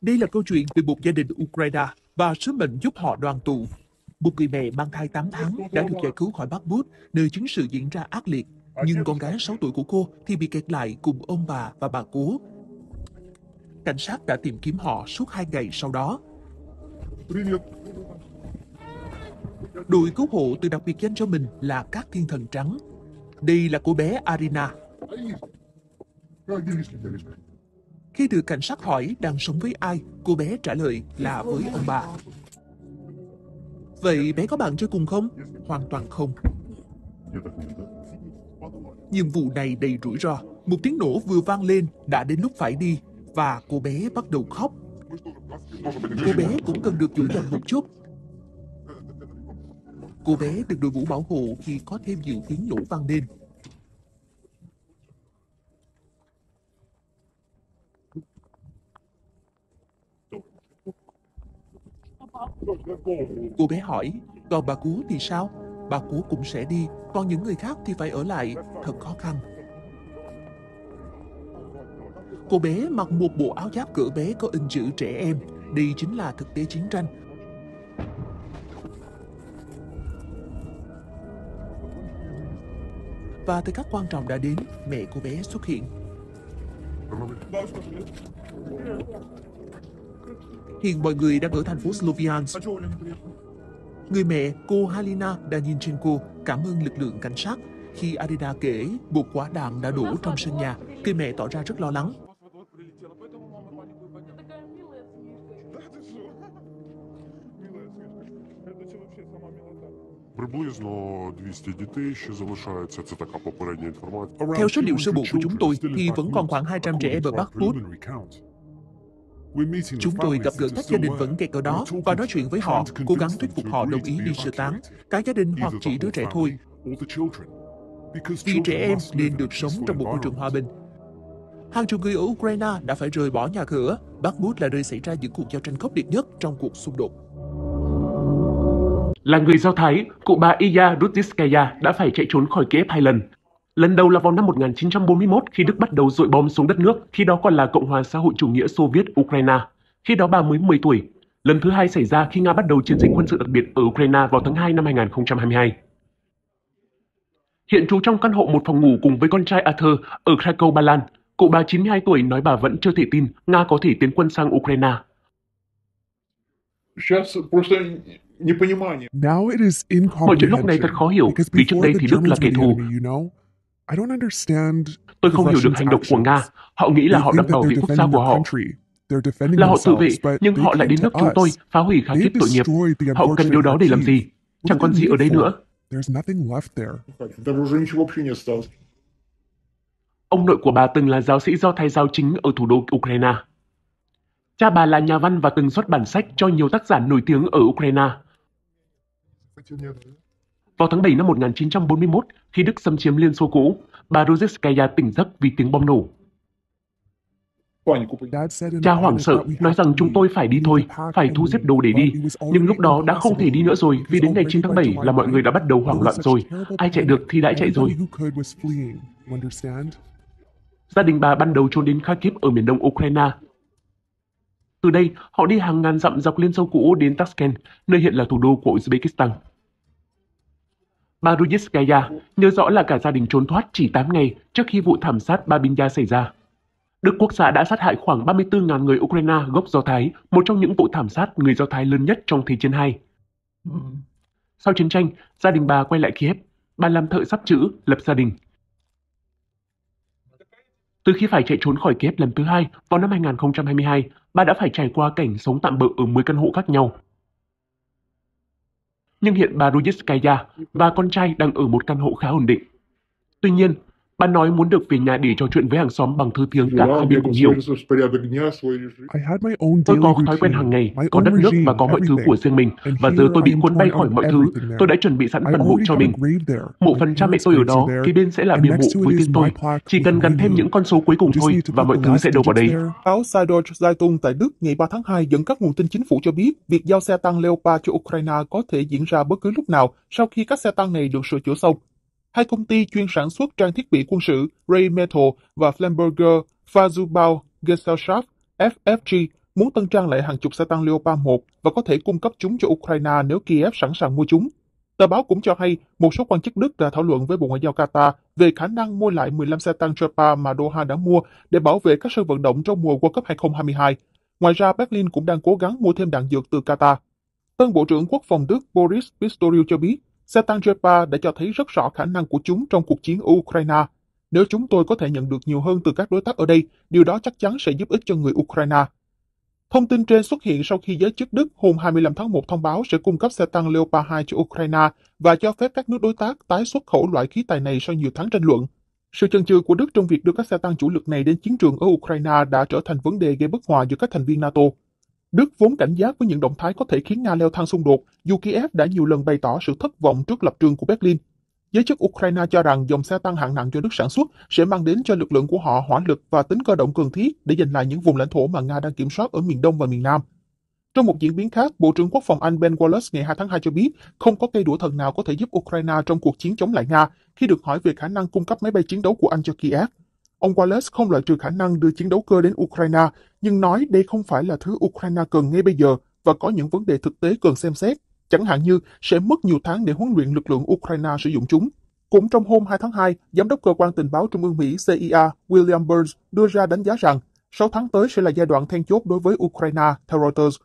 Đây là câu chuyện về một gia đình Ukraine và sứ mệnh giúp họ đoàn tụ. Một người mẹ mang thai 8 tháng đã được giải cứu khỏi Bakhmut, nơi chiến sự diễn ra ác liệt. Nhưng con gái 6 tuổi của cô thì bị kẹt lại cùng ông bà và bà cố. Cảnh sát đã tìm kiếm họ suốt hai ngày sau đó. Đội cứu hộ từ đặc biệt danh cho mình là các thiên thần trắng. Đây là cô bé Arina. Khi được cảnh sát hỏi đang sống với ai, cô bé trả lời là với ông bà. Vậy bé có bạn chơi cùng không? Hoàn toàn không. Nhiệm vụ này đầy rủi ro. Một tiếng nổ vừa vang lên đã đến lúc phải đi và cô bé bắt đầu khóc. Cô bé cũng cần được dỗ dành một chút. Cô bé được đội ngũ bảo hộ khi có thêm nhiều tiếng nổ vang lên. Cô bé hỏi, còn bà Cú thì sao? Bà Cú cũng sẽ đi, còn những người khác thì phải ở lại, thật khó khăn. Cô bé mặc một bộ áo giáp cỡ bé có in chữ trẻ em. Đây chính là thực tế chiến tranh. Và thời khắc quan trọng đã đến, mẹ cô bé xuất hiện. Hiện mọi người đang ở thành phố Sloviansk. Người mẹ, cô Halina, đã nhìn trên cô cảm ơn lực lượng cảnh sát khi Arida kể một quả đạn đã đổ trong sân nhà. Cây mẹ tỏ ra rất lo lắng. Theo số liệu sơ bộ của chúng tôi thì vẫn còn khoảng 200 trẻ em ở Bakhmut Chúng tôi gặp gỡ các gia đình vẫn kẹt ở đó và nói chuyện với họ, cố gắng thuyết phục họ đồng ý đi sơ tán. Các gia đình hoặc chỉ đứa trẻ thôi, vì trẻ em nên được sống trong một môi trường hòa bình. Hàng chục người ở Ukraine đã phải rời bỏ nhà cửa. Bakhmut là nơi xảy ra những cuộc giao tranh khốc liệt nhất trong cuộc xung đột. Là người Do Thái, cụ bà Iya Rutiskaya đã phải chạy trốn khỏi Kiev hai lần. Lần đầu là vào năm 1941 khi Đức bắt đầu dội bom xuống đất nước, khi đó còn là Cộng hòa xã hội chủ nghĩa Xô Viết Ukraine. Khi đó bà mới 10 tuổi. Lần thứ hai xảy ra khi Nga bắt đầu chiến dịch quân sự đặc biệt ở Ukraine vào tháng 2 năm 2022. Hiện trú trong căn hộ một phòng ngủ cùng với con trai Arthur ở Krakow, Ba Lan. Cụ bà 92 tuổi nói bà vẫn chưa thể tin Nga có thể tiến quân sang Ukraine. Mọi chuyện lúc này thật khó hiểu, vì trước đây thì Đức là kẻ thù. Tôi không hiểu được hành động của Nga. Họ nghĩ là họ đang bảo vệ quốc gia của họ. Là họ tự vệ, nhưng họ lại đến nước chúng tôi phá hủy kháng kiếp tội nghiệp. Họ cần điều đó để làm gì? Chẳng còn gì ở đây nữa. Ông nội của bà từng là giáo sĩ do thay giáo chính ở thủ đô Ukraine. Cha bà là nhà văn và từng xuất bản sách cho nhiều tác giả nổi tiếng ở Ukraine. Vào tháng 7 năm 1941, khi Đức xâm chiếm Liên Xô cũ, bà Rozhetskaya tỉnh giấc vì tiếng bom nổ. Cha hoảng sợ, nói rằng chúng tôi phải đi thôi, phải thu xếp đồ để đi. Nhưng lúc đó đã không thể đi nữa rồi, vì đến ngày 9 tháng 7 là mọi người đã bắt đầu hoảng loạn rồi. Ai chạy được thì đã chạy rồi. Gia đình bà ban đầu trốn đến Kharkiv ở miền đông Ukraine. Từ đây, họ đi hàng ngàn dặm dọc Liên Xô cũ đến Tashkent, nơi hiện là thủ đô của Uzbekistan. Bà nhớ rõ là cả gia đình trốn thoát chỉ 8 ngày trước khi vụ thảm sát Babinka xảy ra. Đức Quốc xã đã sát hại khoảng 34.000 người Ukraine gốc Do Thái, một trong những vụ thảm sát người Do Thái lớn nhất trong Thế chiến II. Sau chiến tranh, gia đình bà quay lại Kiev. Bà làm thợ sắp chữ, lập gia đình. Từ khi phải chạy trốn khỏi Kiev lần thứ hai vào năm 2022, bà đã phải trải qua cảnh sống tạm bỡ ở 10 căn hộ khác nhau. Nhưng hiện bà Rujitskaya và con trai đang ở một căn hộ khá ổn định. Tuy nhiên, Bà nói muốn được về nhà để trò chuyện với hàng xóm bằng thư tiếng cả hai bên cùng hiểu. Tôi có thói quen hàng ngày, có đất nước và có mọi thứ của riêng mình. Và giờ tôi bị cuốn bay khỏi mọi thứ. Tôi đã chuẩn bị sẵn phần mộ cho mình. Mộ phần cha mẹ tôi ở đó, kế bên sẽ là bia mộ với tên tôi. Chỉ cần gắn thêm những con số cuối cùng thôi và mọi thứ sẽ đổ vào đây. Báo Sador Zeitung tại Đức ngày 3 tháng 2 dẫn các nguồn tin chính phủ cho biết việc giao xe tăng Leopard cho Ukraine có thể diễn ra bất cứ lúc nào sau khi các xe tăng này được sửa chữa xong Hai công ty chuyên sản xuất trang thiết bị quân sự Ray Metal và Flamberger Fazubau, Gesellschaft FFG muốn tân trang lại hàng chục xe tăng Leopard 1 và có thể cung cấp chúng cho Ukraine nếu Kiev sẵn sàng mua chúng. Tờ báo cũng cho hay một số quan chức Đức đã thảo luận với Bộ Ngoại giao Qatar về khả năng mua lại 15 xe tăng Leopard mà Doha đã mua để bảo vệ các sân vận động trong mùa World Cup 2022. Ngoài ra, Berlin cũng đang cố gắng mua thêm đạn dược từ Qatar. Tân Bộ trưởng Quốc phòng Đức Boris Pistorius cho biết, xe tăng đã cho thấy rất rõ khả năng của chúng trong cuộc chiến Ukraine. Nếu chúng tôi có thể nhận được nhiều hơn từ các đối tác ở đây, điều đó chắc chắn sẽ giúp ích cho người Ukraine. Thông tin trên xuất hiện sau khi giới chức Đức hôm 25 tháng 1 thông báo sẽ cung cấp xe tăng Leopard 2 cho Ukraine và cho phép các nước đối tác tái xuất khẩu loại khí tài này sau nhiều tháng tranh luận. Sự chần chừ của Đức trong việc đưa các xe tăng chủ lực này đến chiến trường ở Ukraine đã trở thành vấn đề gây bất hòa giữa các thành viên NATO. Đức vốn cảnh giác với những động thái có thể khiến Nga leo thang xung đột, dù Kiev đã nhiều lần bày tỏ sự thất vọng trước lập trường của Berlin. Giới chức Ukraine cho rằng dòng xe tăng hạng nặng do Đức sản xuất sẽ mang đến cho lực lượng của họ hỏa lực và tính cơ động cần thiết để giành lại những vùng lãnh thổ mà Nga đang kiểm soát ở miền Đông và miền Nam. Trong một diễn biến khác, Bộ trưởng Quốc phòng Anh Ben Wallace ngày 2 tháng 2 cho biết không có cây đũa thần nào có thể giúp Ukraine trong cuộc chiến chống lại Nga khi được hỏi về khả năng cung cấp máy bay chiến đấu của Anh cho Kiev. Ông Wallace không loại trừ khả năng đưa chiến đấu cơ đến Ukraine, nhưng nói đây không phải là thứ Ukraine cần ngay bây giờ và có những vấn đề thực tế cần xem xét chẳng hạn như sẽ mất nhiều tháng để huấn luyện lực lượng Ukraine sử dụng chúng. Cũng trong hôm 2 tháng 2, Giám đốc Cơ quan Tình báo Trung ương Mỹ CIA William Burns đưa ra đánh giá rằng 6 tháng tới sẽ là giai đoạn then chốt đối với Ukraine, theo Reuters.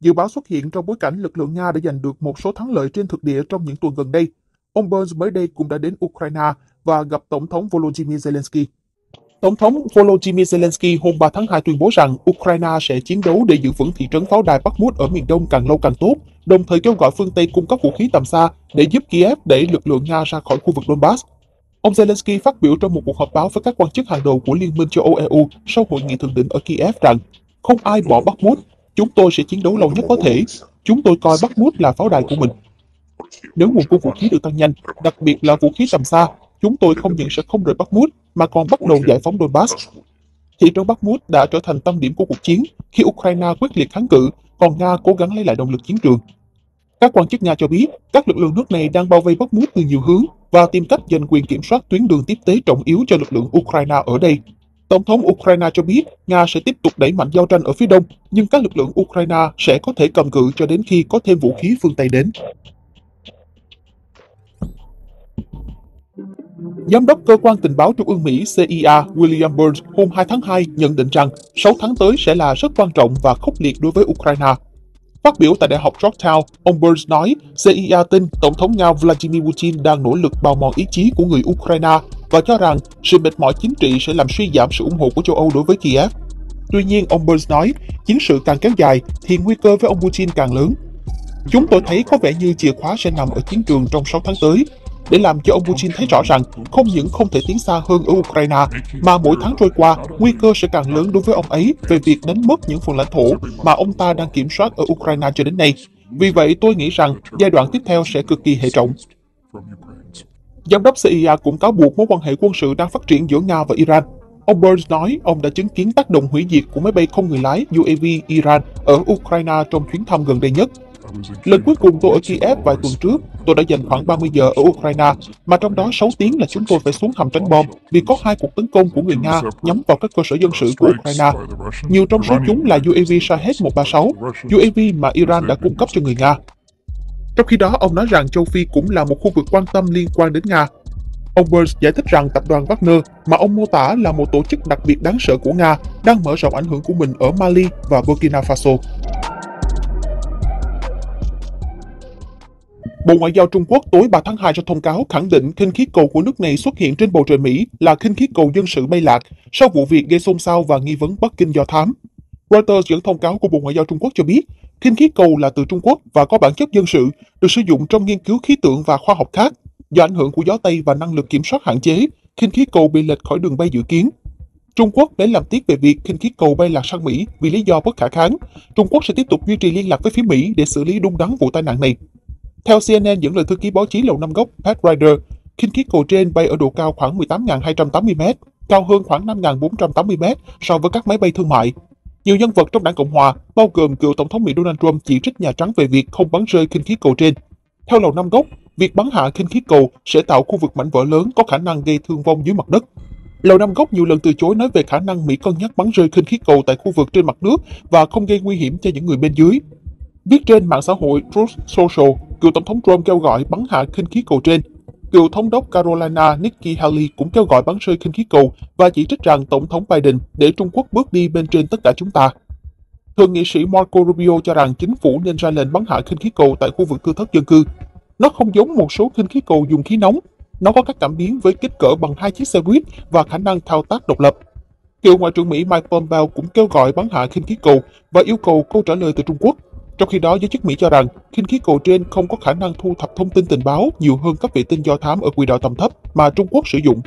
Dự báo xuất hiện trong bối cảnh lực lượng Nga đã giành được một số thắng lợi trên thực địa trong những tuần gần đây. Ông Burns mới đây cũng đã đến Ukraine và gặp Tổng thống Volodymyr Zelensky. Tổng thống Volodymyr Zelensky hôm 3 tháng 2 tuyên bố rằng Ukraine sẽ chiến đấu để giữ vững thị trấn pháo đài Bakhmut ở miền đông càng lâu càng tốt, đồng thời kêu gọi phương Tây cung cấp vũ khí tầm xa để giúp Kiev đẩy lực lượng Nga ra khỏi khu vực Donbass. Ông Zelensky phát biểu trong một cuộc họp báo với các quan chức hàng đầu của Liên minh châu Âu EU sau hội nghị thượng đỉnh ở Kiev rằng không ai bỏ Bakhmut, chúng tôi sẽ chiến đấu lâu nhất có thể. Chúng tôi coi Bakhmut là pháo đài của mình. Nếu nguồn cung vũ khí được tăng nhanh, đặc biệt là vũ khí tầm xa, chúng tôi không những sẽ không rời Bakhmut mà còn bắt đầu giải phóng Donbass. Thị trấn Bakhmut đã trở thành tâm điểm của cuộc chiến khi Ukraine quyết liệt kháng cự, còn Nga cố gắng lấy lại động lực chiến trường. Các quan chức Nga cho biết các lực lượng nước này đang bao vây Bakhmut từ nhiều hướng và tìm cách giành quyền kiểm soát tuyến đường tiếp tế trọng yếu cho lực lượng Ukraine ở đây. Tổng thống Ukraine cho biết Nga sẽ tiếp tục đẩy mạnh giao tranh ở phía đông, nhưng các lực lượng Ukraine sẽ có thể cầm cự cho đến khi có thêm vũ khí phương Tây đến. Giám đốc Cơ quan Tình báo Trung ương Mỹ CIA William Burns hôm 2 tháng 2 nhận định rằng 6 tháng tới sẽ là rất quan trọng và khốc liệt đối với Ukraine. Phát biểu tại Đại học Georgetown, ông Burns nói CIA tin Tổng thống Nga Vladimir Putin đang nỗ lực bào mòn ý chí của người Ukraine và cho rằng sự mệt mỏi chính trị sẽ làm suy giảm sự ủng hộ của châu Âu đối với Kiev. Tuy nhiên, ông Burns nói, chiến sự càng kéo dài thì nguy cơ với ông Putin càng lớn. Chúng tôi thấy có vẻ như chìa khóa sẽ nằm ở chiến trường trong 6 tháng tới, để làm cho ông Putin thấy rõ rằng không những không thể tiến xa hơn ở Ukraine, mà mỗi tháng trôi qua, nguy cơ sẽ càng lớn đối với ông ấy về việc đánh mất những phần lãnh thổ mà ông ta đang kiểm soát ở Ukraine cho đến nay. Vì vậy, tôi nghĩ rằng giai đoạn tiếp theo sẽ cực kỳ hệ trọng. Giám đốc CIA cũng cáo buộc mối quan hệ quân sự đang phát triển giữa Nga và Iran. Ông Burns nói ông đã chứng kiến tác động hủy diệt của máy bay không người lái UAV Iran ở Ukraine trong chuyến thăm gần đây nhất. Lần cuối cùng tôi ở Kiev vài tuần trước, tôi đã dành khoảng 30 giờ ở Ukraine, mà trong đó 6 tiếng là chúng tôi phải xuống hầm tránh bom vì có hai cuộc tấn công của người Nga nhắm vào các cơ sở dân sự của Ukraine. Nhiều trong số chúng là UAV Shahed-136, UAV mà Iran đã cung cấp cho người Nga. Trong khi đó, ông nói rằng châu Phi cũng là một khu vực quan tâm liên quan đến Nga. Ông Burns giải thích rằng tập đoàn Wagner, mà ông mô tả là một tổ chức đặc biệt đáng sợ của Nga, đang mở rộng ảnh hưởng của mình ở Mali và Burkina Faso. Bộ Ngoại giao Trung Quốc tối 3 tháng 2 ra thông cáo khẳng định khinh khí cầu của nước này xuất hiện trên bầu trời Mỹ là khinh khí cầu dân sự bay lạc sau vụ việc gây xôn xao và nghi vấn Bắc Kinh do thám. Reuters dẫn thông cáo của Bộ Ngoại giao Trung Quốc cho biết, khinh khí cầu là từ Trung Quốc và có bản chất dân sự, được sử dụng trong nghiên cứu khí tượng và khoa học khác. Do ảnh hưởng của gió Tây và năng lực kiểm soát hạn chế, khinh khí cầu bị lệch khỏi đường bay dự kiến. Trung Quốc để làm tiếc về việc khinh khí cầu bay lạc sang Mỹ vì lý do bất khả kháng. Trung Quốc sẽ tiếp tục duy trì liên lạc với phía Mỹ để xử lý đúng đắn vụ tai nạn này. Theo CNN dẫn lời thư ký báo chí Lầu Năm Góc Pat Ryder, khinh khí cầu trên bay ở độ cao khoảng 18.280m, cao hơn khoảng 5.480m so với các máy bay thương mại. Nhiều nhân vật trong đảng Cộng Hòa, bao gồm cựu Tổng thống Mỹ Donald Trump chỉ trích Nhà Trắng về việc không bắn rơi khinh khí cầu trên. Theo Lầu Năm Góc, việc bắn hạ khinh khí cầu sẽ tạo khu vực mảnh vỡ lớn có khả năng gây thương vong dưới mặt đất. Lầu Năm Góc nhiều lần từ chối nói về khả năng Mỹ cân nhắc bắn rơi khinh khí cầu tại khu vực trên mặt nước và không gây nguy hiểm cho những người bên dưới. Viết trên mạng xã hội Truth Social, cựu tổng thống Trump kêu gọi bắn hạ khinh khí cầu trên. Cựu thống đốc Carolina Nikki Haley cũng kêu gọi bắn rơi khinh khí cầu và chỉ trích rằng Tổng thống Biden để Trung Quốc bước đi bên trên tất cả chúng ta. Thượng nghị sĩ Marco Rubio cho rằng chính phủ nên ra lệnh bắn hạ khinh khí cầu tại khu vực thưa thất dân cư. Nó không giống một số khinh khí cầu dùng khí nóng. Nó có các cảm biến với kích cỡ bằng hai chiếc xe buýt và khả năng thao tác độc lập. Cựu Ngoại trưởng Mỹ Mike Pompeo cũng kêu gọi bắn hạ khinh khí cầu và yêu cầu câu trả lời từ Trung Quốc. Trong khi đó, giới chức Mỹ cho rằng khinh khí cầu trên không có khả năng thu thập thông tin tình báo nhiều hơn các vệ tinh do thám ở quỹ đạo tầm thấp mà Trung Quốc sử dụng.